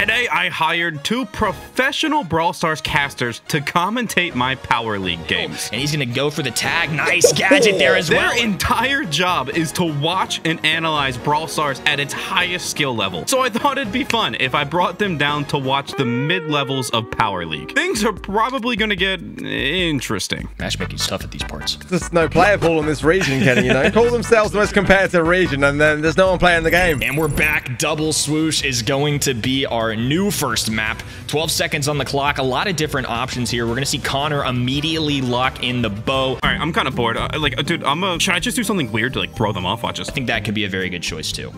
Today, I hired two professional Brawl Stars casters to commentate my Power League games. And he's going to go for the tag. Nice gadget there as well. Their entire job is to watch and analyze Brawl Stars at its highest skill level. So I thought it'd be fun if I brought them down to watch the mid levels of Power League. Things are probably going to get interesting. Matchmaking's tough at these parts. There's no player pool in this region, Kenny, you know? Call themselves the most competitive region, and then there's no one playing the game. And we're back. Double swoosh is going to be our new first map. 12 seconds on the clock. A lot of different options here. We're going to see Connor immediately lock in the Bo. All right, I'm kind of bored. Uh, like, uh, dude, I'm a. Should I just do something weird to like throw them off? Watch I think that could be a very good choice too.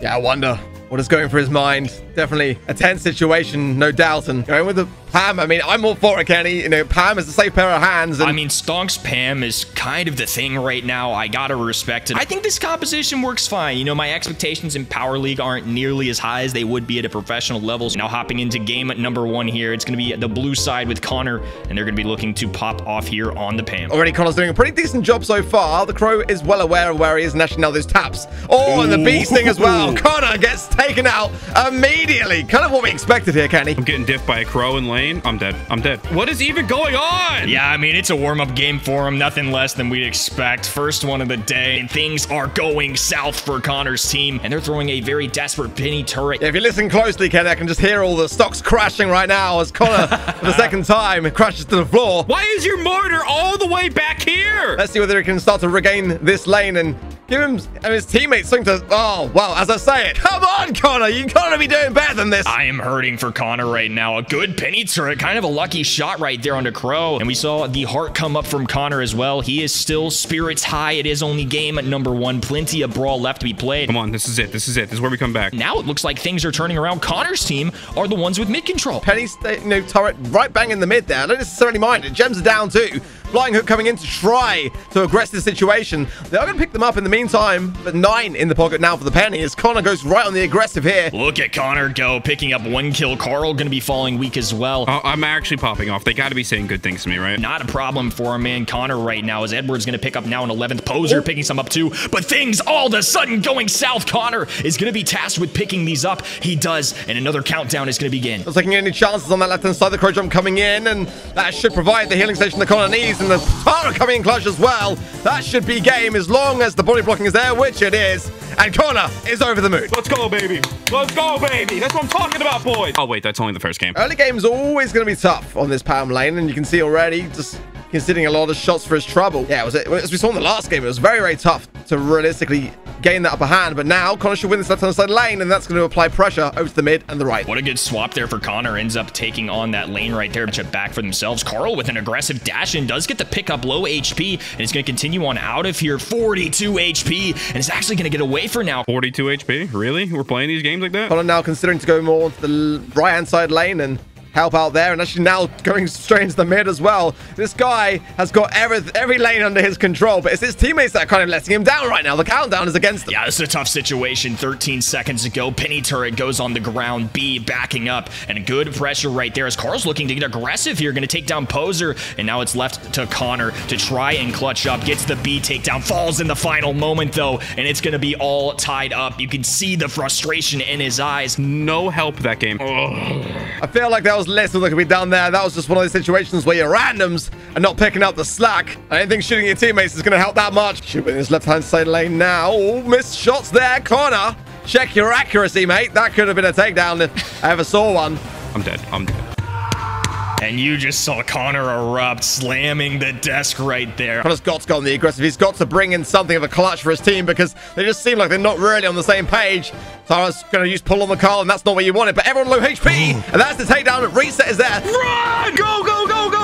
Yeah, I wonder what is going through his mind. Definitely a tense situation, no doubt. And going with the Pam, I mean, I'm all for it, Kenny. You know, Pam is a safe pair of hands. I mean, Stonks Pam is kind of the thing right now. I gotta respect it. I think this composition works fine. You know, my expectations in Power League aren't nearly as high as they would be at a professional level. Now hopping into game at number one here, it's gonna be the blue side with Connor, and they're gonna be looking to pop off here on the Pam. Already, Connor's doing a pretty decent job so far. The Crow is well aware of where he is, and actually now there's taps. Oh, and the Bee Sting as well. Connor gets taken out immediately. Kind of what we expected here, Kenny. I'm getting diffed by a crow in lane. I'm dead. I'm dead. What is even going on? Yeah, I mean, it's a warm-up game for him. Nothing less than we'd expect. First one of the day, and things are going south for Connor's team, and they're throwing a very desperate Penny turret. Yeah, if you listen closely, Kenny, I can just hear all the stocks crashing right now as Connor, for the second time, crashes to the floor. Why is your mortar all the way back here? Let's see whether he can start to regain this lane and give him and his teammates something to... Oh, well, as I say it, come on, Connor. You gotta be doing better than this. I am hurting for Connor right now. A good penny turret, kind of a lucky shot right there onto Crow. And we saw the heart come up from Connor as well. He is still spirits high. It is only game at number one. Plenty of brawl left to be played. Come on, this is it. This is it. This is where we come back. Now it looks like things are turning around. Connor's team are the ones with mid control. Penny's you know, turret right bang in the mid there. I don't necessarily mind it. Gems are down too. Flying Hook coming in to try to aggress the situation. They are going to pick them up in the meantime, but nine in the pocket now for the Penny as Connor goes right on the aggressive here. Look at Connor go, picking up one kill. Carl going to be falling weak as well. Uh, I'm actually popping off. They got to be saying good things to me, right? Not a problem for a man Connor right now as Edward's going to pick up now an 11th. Poser picking some up too, but things all of a sudden going south. Connor is going to be tasked with picking these up. He does, and another countdown is going to begin. Not taking any chances on that left-hand side. The Crow Jump coming in, and that should provide the healing station the Connor needs, and the Tara coming in clutch as well. That should be game as long as the body blocking is there, which it is. And Connor is over the moon. Let's go, baby. Let's go, baby. That's what I'm talking about, boys. Oh, wait, that's only the first game. Early game is always going to be tough on this Pam lane, and you can see already just considering a lot of shots for his trouble. Yeah, was it as we saw in the last game, it was very, very tough to realistically gain that upper hand. But now Connor should win this left-hand side lane, and that's going to apply pressure over to the mid and the right. What a good swap there for Connor. Ends up taking on that lane right there, to back for themselves. Carl with an aggressive dash in does get the pick up low HP, and it's going to continue on out of here. 42 HP, and it's actually going to get away for now. 42 HP? Really? We're playing these games like that? Connor now considering to go more into the right-hand side lane and help out there and actually now going straight into the mid as well. This guy has got every every lane under his control but it's his teammates that are kind of letting him down right now. The countdown is against them. Yeah this is a tough situation. 13 seconds ago penny turret goes on the ground. Bea backing up and good pressure right there as carl's looking to get aggressive here. Going to take down poser and now it's left to connor to try and clutch up. Gets the Bea takedown. Falls in the final moment though and it's going to be all tied up. You can see the frustration in his eyes. No help that game. I feel like that was little that could be done there. That was just one of those situations where you're randoms are not picking up the slack. I don't think shooting your teammates is going to help that much. Shooting his left-hand side lane now. Missed shots there. Connor, check your accuracy, mate. That could have been a takedown if I ever saw one. I'm dead. I'm dead. And you just saw Connor erupt, slamming the desk right there. Connor's got to go on the aggressive. He's got to bring in something of a clutch for his team because they just seem like they're not really on the same page. So I was going to use pull on the call, and that's not what you wanted. But everyone low HP, and that's the takedown. Reset is there. Run! Go, go, go, go,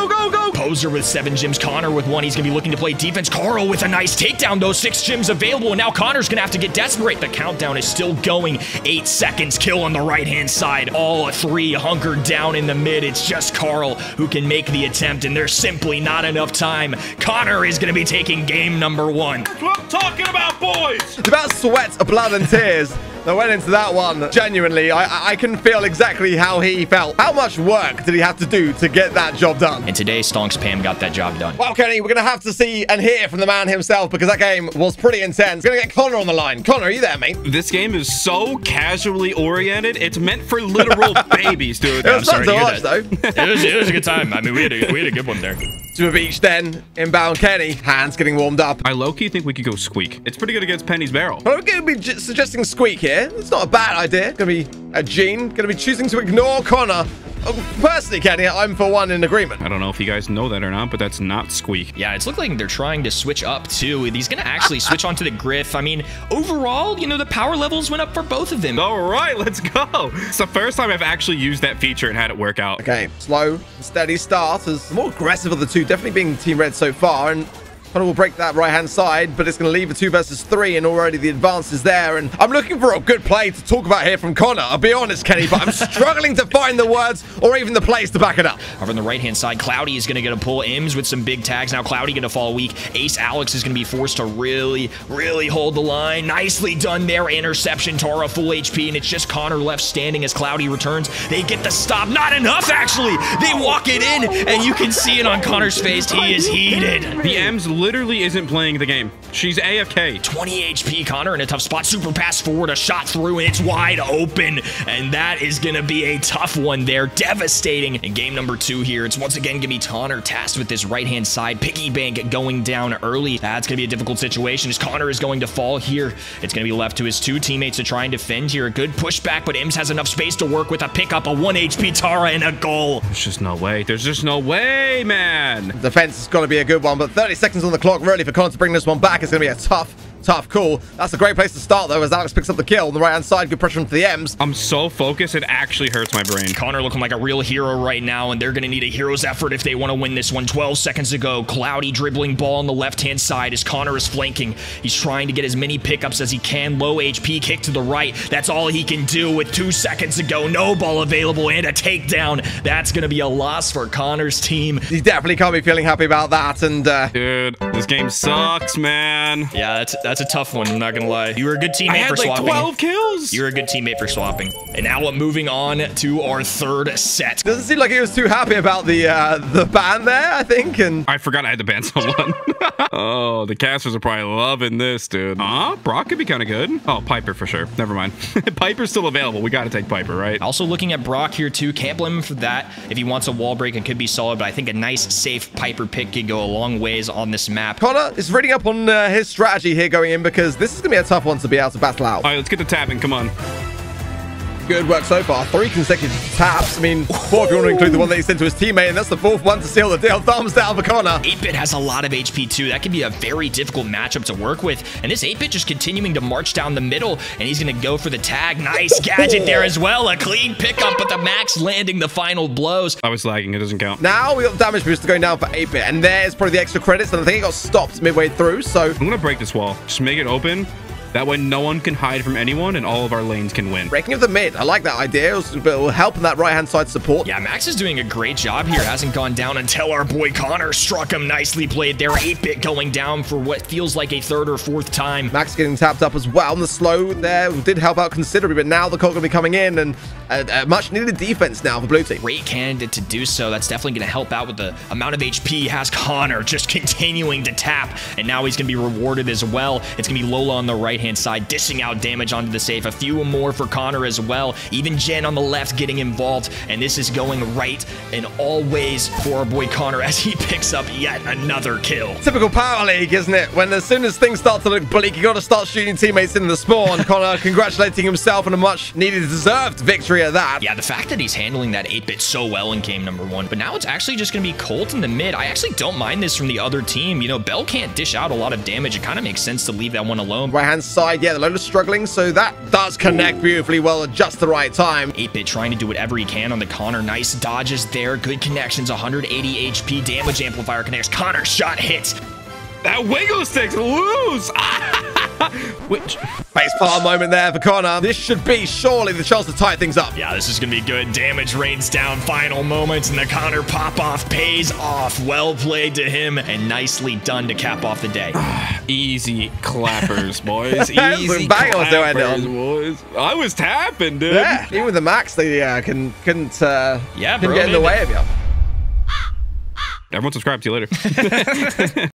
go, go! With seven gems. Connor with one. He's going to be looking to play defense. Carl with a nice takedown, though. Six gems available, and now Connor's going to have to get desperate. The countdown is still going. Eight seconds. Kill on the right-hand side. All three hunkered down in the mid. It's just Carl who can make the attempt, and there's simply not enough time. Connor is going to be taking game number one. That's what I'm talking about, boys! It's about sweat, blood, and tears. That went into that one. Genuinely, I, I can feel exactly how he felt. How much work did he have to do to get that job done? And today, Stonks Pam got that job done. Well, Kenny, we're going to have to see and hear from the man himself because that game was pretty intense. We're Going to get Connor on the line. Connor, are you there, mate? This game is so casually oriented. It's meant for literal babies, dude. It was fun sorry to to watch, that. though. it, was, it was a good time. I mean, we had a, we had a good one there. To a beach then. Inbound Kenny. Hands getting warmed up. I low-key think we could go squeak. It's pretty good against Penny's barrel. I'm going to be suggesting Squeak here. It's not a bad idea. Going to be a Gene. Going to be choosing to ignore Connor. Oh, personally, Kenny, I'm for one in agreement. I don't know if you guys know that or not, but that's not squeak. Yeah, it's looking like they're trying to switch up too. He's gonna actually switch onto the Griff. I mean, overall, you know, the power levels went up for both of them. All right, let's go. It's the first time I've actually used that feature and had it work out. Okay, slow, steady start as more aggressive of the two, definitely being Team Red so far. And Connor will break that right-hand side, but it's going to leave a two versus three, and already the advance is there. And I'm looking for a good play to talk about here from Connor. I'll be honest, Kenny, but I'm struggling to find the words or even the plays to back it up. Over on the right-hand side, Cloudy is going to get a pull. Ims with some big tags. Now Cloudy going to fall weak. Ace Alex is going to be forced to really, really hold the line. Nicely done there. Interception. Tara full HP, and it's just Connor left standing as Cloudy returns. They get the stop. Not enough, actually. They walk it in, and you can see it on Connor's face. He is heated. The M's literally isn't playing the game. She's AFK. 20 HP, Connor in a tough spot. Super pass forward, a shot through, and it's wide open. And that is going to be a tough one there. Devastating. In game number two here, it's once again going to be Connor tasked with this right hand side. Piggy bank going down early. That's going to be a difficult situation as Connor is going to fall here. It's going to be left to his two teammates to try and defend here. A good pushback, but Ims has enough space to work with a pickup, a 1 HP Tara, and a goal. There's just no way. There's just no way, man. Defense is going to be a good one, but 30 seconds on the clock really for Connor to bring this one back. It's going to be a tough, tough call. That's a great place to start, though, as Alex picks up the kill on the right-hand side. Good pressure into the M's. I'm so focused, it actually hurts my brain. Connor looking like a real hero right now, and they're going to need a hero's effort if they want to win this one. 12 seconds ago, Cloudy dribbling ball on the left-hand side as Connor is flanking. He's trying to get as many pickups as he can. Low HP, kick to the right. That's all he can do with two seconds to go. No ball available and a takedown. That's going to be a loss for Connor's team. He definitely can't be feeling happy about that, and uh, Dude, this game sucks, man. Yeah, that's that's a tough one. I'm not gonna lie. You were a good I teammate had for like swapping. 12 kills. You're a good teammate for swapping. And now we're moving on to our third set. doesn't seem like he was too happy about the uh, the ban there, I think, and I forgot I had to ban someone. oh, the casters are probably loving this, dude. Huh? Brock could be kind of good. Oh, Piper for sure. Never mind. Piper's still available. We got to take Piper, right? Also looking at Brock here too. Can't blame him for that. If he wants a wall break, it could be solid, but I think a nice, safe Piper pick could go a long ways on this map. Connor is reading up on uh, his strategy here going in because this is going to be a tough one to be able to battle out. All right, let's get to tapping. Come on. Good work so far. Three consecutive taps. I mean, four if you want to include the one that he sent to his teammate, and that's the fourth one to seal the deal. Thumbs down for Connor. 8-Bit has a lot of HP too. That can be a very difficult matchup to work with. And this 8-Bit just continuing to march down the middle, and he's going to go for the tag. Nice gadget there as well. A clean pickup, but the Max landing the final blows. I was lagging. It doesn't count. Now we got the damage booster going down for 8-bit, and there's probably the extra credits, and I think it got stopped midway through, so I'm going to break this wall. Just make it open. That way no one can hide from anyone and all of our lanes can win. breaking of the mid. I like that idea. It will help in that right-hand side support. Yeah, Max is doing a great job here. Hasn't gone down until our boy Connor struck him. Nicely played there. 8-Bit going down for what feels like a third or fourth time. Max getting tapped up as well, and the slow there did help out considerably, but now the call going to be coming in, and a, a much needed defense now for blue team. Great candidate to do so. That's definitely going to help out with the amount of HP he has Connor just continuing to tap. And now he's going to be rewarded as well. It's going to be Lola on the right-hand side, dishing out damage onto the safe. A few more for Connor as well. Even Jen on the left getting involved. And this is going right in all ways for our boy Connor as he picks up yet another kill. Typical Power League, isn't it? When as soon as things start to look bleak, you got to start shooting teammates in the spawn. Connor congratulating himself on a much needed, deserved victory at that. Yeah, the fact that he's handling that 8-bit so well in game number one, but now it's actually just going to be Colt in the mid. I actually don't mind this from the other team. You know, Belle can't dish out a lot of damage. It kind of makes sense to leave that one alone. Right hand side, yeah, the load is struggling, so that does connect beautifully well at just the right time. 8-bit trying to do whatever he can on the Connor. Nice dodges there. Good connections. 180 HP damage amplifier connects. Connor shot hits. That wiggle stick's loose. Which Face palm moment there for Connor. This should be surely the chance to tie things up. Yeah, this is going to be good. Damage rains down. Final moments, and the Connor pop off pays off. Well played to him, and nicely done to cap off the day. easy clappers, boys. Easy bangers they went clappers, boys. I was tapping, dude. Yeah, even with the max, they uh, can couldn't uh, Yeah, couldn't bro, get in the way of you. Everyone subscribe. See you later.